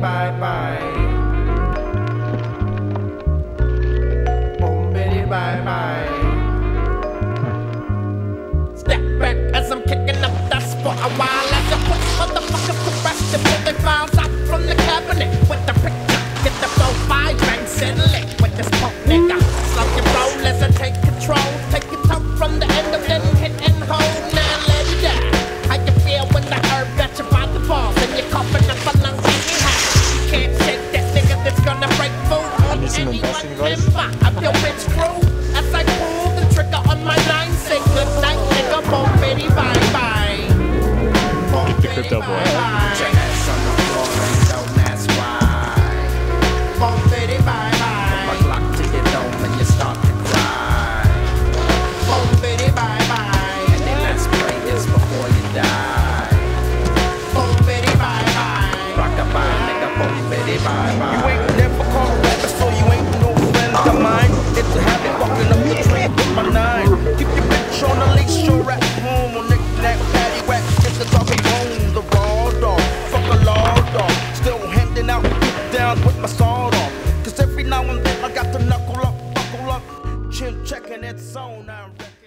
bye bye. Step back as I'm kicking up a while. As I put motherfuckers to rest pull their files out from the cabinet with Need some any one investing advice? member of your bitch crew. As I pull the trigger on my line, say good night, nigga. Boom, bitty, bye bye. Boom, the crypto boy. Check ass It's a habit walking the train with my nine. Keep your bitch on the leash, your rap home on knack, patty whack. It's the talking bone, the raw dog, fuck a law dog. Still handing out down with my sword off. Cause every now and then I got to knuckle up, buckle up, chin checking it's on. Ready.